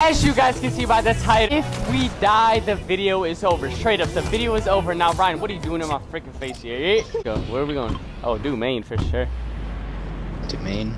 As you guys can see by the title, if we die, the video is over. Straight up, the video is over. Now, Ryan, what are you doing in my freaking face here? Go. Where are we going? Oh, do main for sure. To main.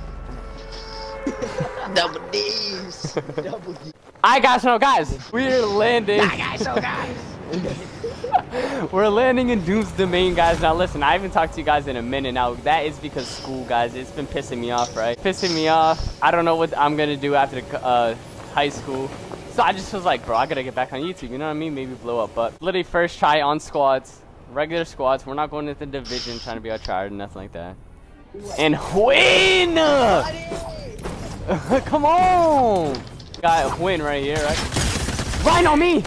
Double D's. Double D's. I got no guys. We're landing. I got so guys. We're landing in Doom's Domain, guys. Now, listen, I haven't talked to you guys in a minute now. That is because school, guys. It's been pissing me off, right? Pissing me off. I don't know what I'm gonna do after the, uh, high school. So I just was like, bro, I gotta get back on YouTube. You know what I mean? Maybe blow up. But literally, first try on squads, regular squads. We're not going into the division, trying to be out tried and nothing like that. And win! Come on! Got a win right here, right? Right on me!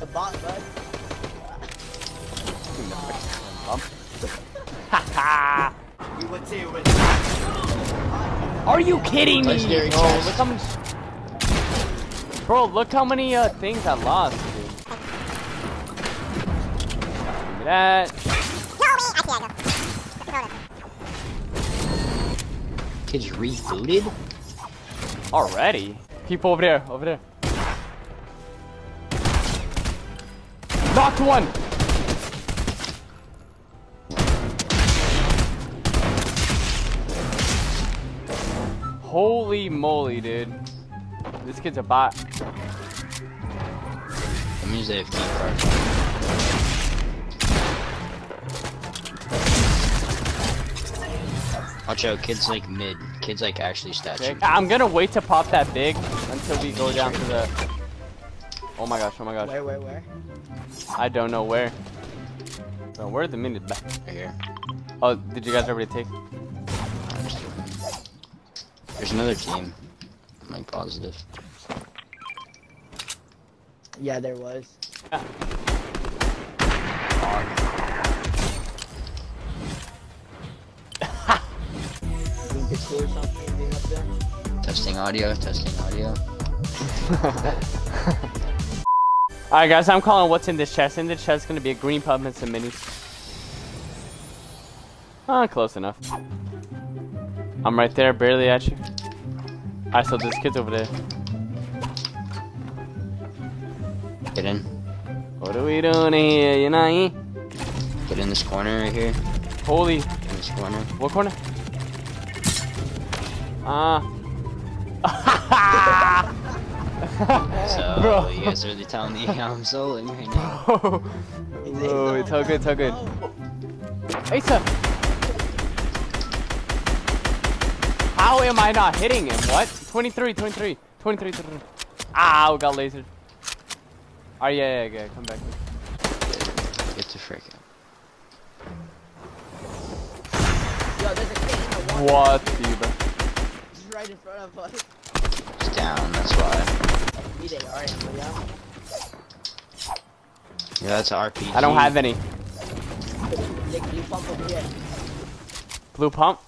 A bot, bud. Haha! Are you kidding me? Bro, look how many. Bro, look how many uh, things I lost, dude. Give me that. Kids rebooted? Already? People over there, over there. Knocked one! Holy moly, dude. This kid's a bot. That means they have key cards. Watch out, kids like mid. Kids like actually stats. Okay, I'm gonna wait to pop that big until we go down to the... Oh my gosh, oh my gosh. Where, where, where? I don't know where. Bro, where the minute back? Right here. Oh, did you guys already take? There's another team. I'm like positive. Yeah, there was. Think it's cool or something being up there? Testing audio, testing audio. Alright guys, I'm calling what's in this chest. In this chest is gonna be a green pump and some minis. Ah, close enough. I'm right there, barely at you. Alright, so this kid's over there. Get in. What are we doing here, you know? Get in this corner right here. Holy, In this corner. what corner? Ah. So Bro. you guys are really telling me I'm soloing right now. oh, it's all good, it's all good. Asa! How am I not hitting him? What? 23, 23, 23, 23. Ow, got lasered. Oh, yeah, yeah, yeah, come back. Get the frick out. Yo, there's a kid in the water. What, dude? He's right in front of us. It's down, that's why. He they are, yeah. Yeah, that's RPG. I don't have any. Blue pump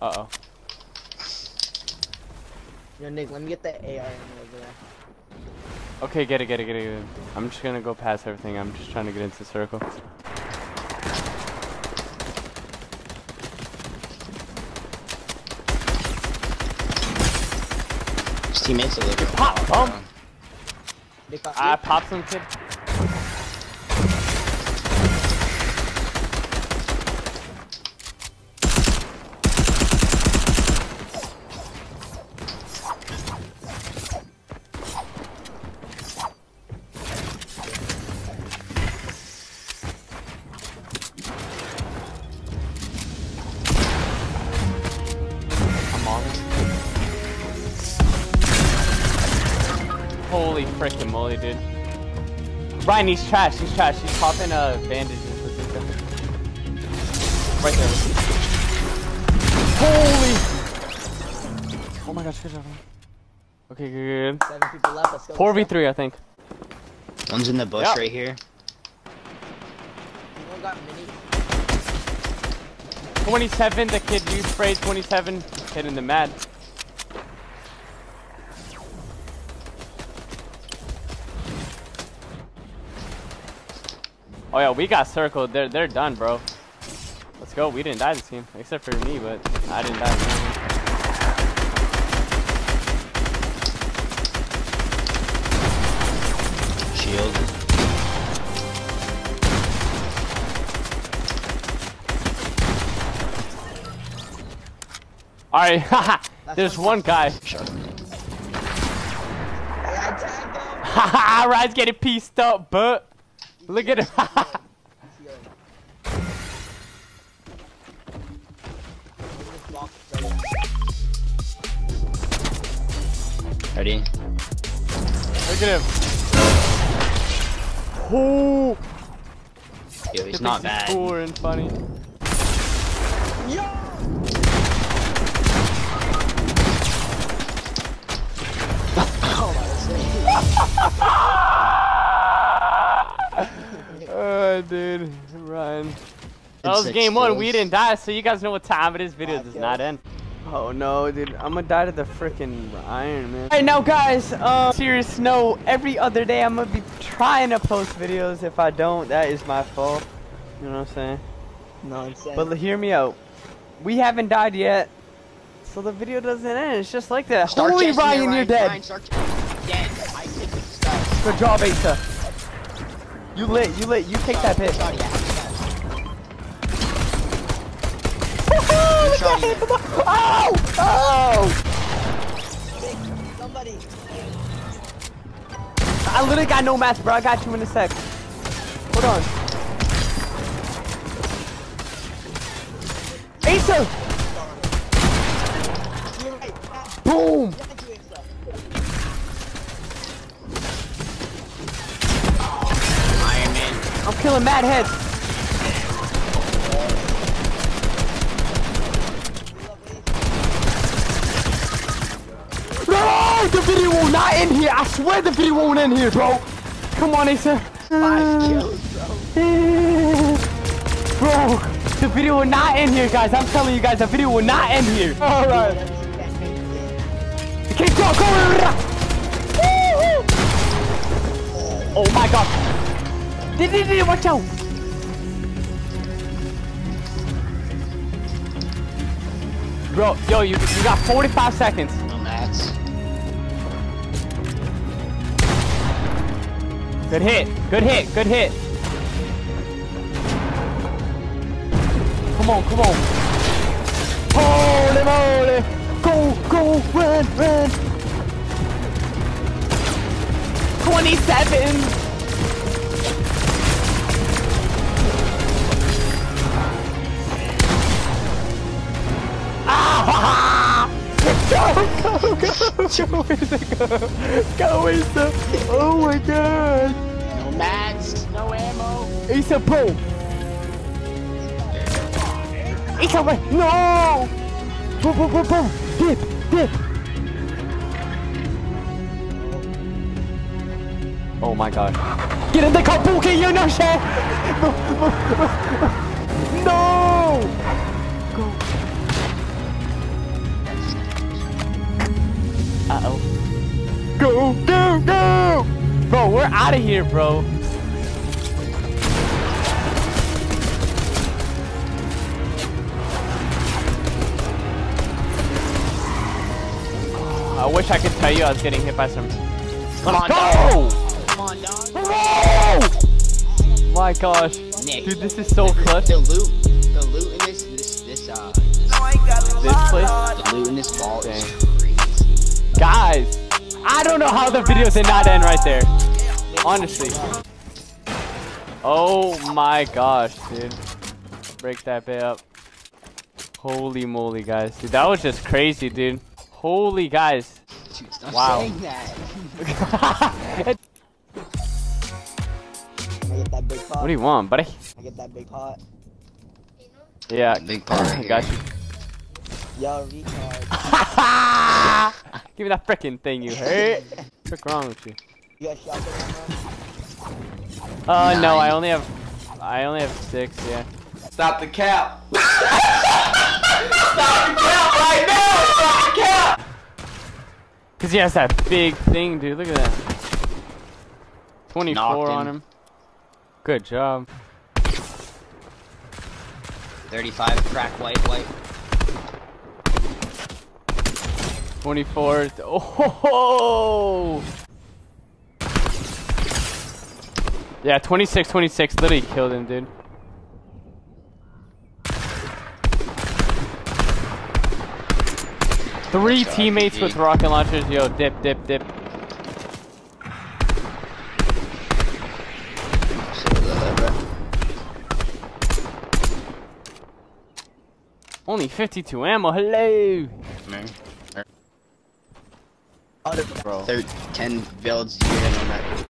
over here. Blue pump? Uh-oh. Yo, Nick, let me get the AR in over there. Okay, get it, get it, get it, get it. I'm just gonna go past everything. I'm just trying to get into the circle. His teammates are looking. Pop, bump. Nick, uh, I popped some kid. Holy freaking moly, dude. Ryan, he's trash, he's trash. He's popping uh, bandages with his. Right there. Holy! Oh my gosh, good job. Okay, good, good. seven people left. Let's go. 4v3, I think. One's in the bush Yeah. right here. Got mini. 27, the kid you sprayed 27, hitting the mad. Oh yeah, we got circled. They're they're done, bro. Let's go. We didn't die this team, except for me, but I didn't die. This team. Shield. All right, haha. There's one guy. Sure. Hey, I tagged him. Haha, Ryan's getting pieced up, but look at him. He's healing. This box is ready. Look at him. Oh, Yo, he's not bad. cool and funny. Oh, dude, Run. That was six game one. We didn't die, so you guys know what time it is. Video Five does kills. not end. Oh no, dude, I'm gonna die to the freaking Iron Man. Alright, now guys, um, serious no. every other day I'm gonna be trying to post videos. If I don't, that is my fault. You know what I'm saying? Nonsense. But hear me out. We haven't died yet, so the video doesn't end. It's just like that. Start Holy chasing it, Ryan, you're dead. Ryan, start ch- dead. I think it's stuff. Good job, Asa. You lit, you lit, you take that hit. Shot, Look at him. him. Oh! Oh! Somebody. I literally got no match, bro. I got you in a sec. Hold on. Ah, Boom! Killing mad heads. No! The video will not end here. I swear the video won't end here, bro. Come on, Asa. Five kills, bro. Bro, the video will not end here, guys. I'm telling you guys, the video will not end here. Alright. Keep going! Oh my god. Did, did, did, watch out. Bro, yo, you, you got 45 seconds. No mats. Good hit, good hit, good hit. Come on, come on. Holy moly! Go, go, run, run! 27! go! Go, Asa, go! Go, Asa! Oh my god! No mats. No ammo. Asa, bro! Asa, wait! No! Boom, boom, boom, boom! Dip, dip! Oh my god. Get in the kabuki, you know shit! No! Go. Uh-oh. Go, go, go! Bro, we're out of here, bro. I wish I could tell you I was getting hit by some. Come on, Go! dog. Come on, dog. Oh! My gosh. Nick. Dude, this is so clutch. The loot, the loot in this, this, this, uh, This place. the loot in this vault Dang. Is crazy. Guys, I don't know how the video did not end right there. Honestly. Oh my gosh, dude. Break that bit up. Holy moly, guys. Dude, that was just crazy, dude. Holy guys. Dude, Wow. saying that. what I get that big pot. do you want, buddy? I get that big pot. Yeah, Big part right got you. Yo, retard. Give me that freaking thing, you hurt. What's wrong with you? You got shotgun ammo? Uh, no, I only have, I only have six. Yeah. Stop the cap. Stop the cap right now. Stop the cap. Cause he has that big thing, dude. Look at that. 24 Knocked on him. him. Good job. 35, crack, white, white. 24. Oh! Yeah, 26, 26. Literally killed him, dude. Three teammates with rocket launchers. Yo, dip, dip, dip. Only 52 ammo. Hello. Man. Bro. 10 builds, you on that.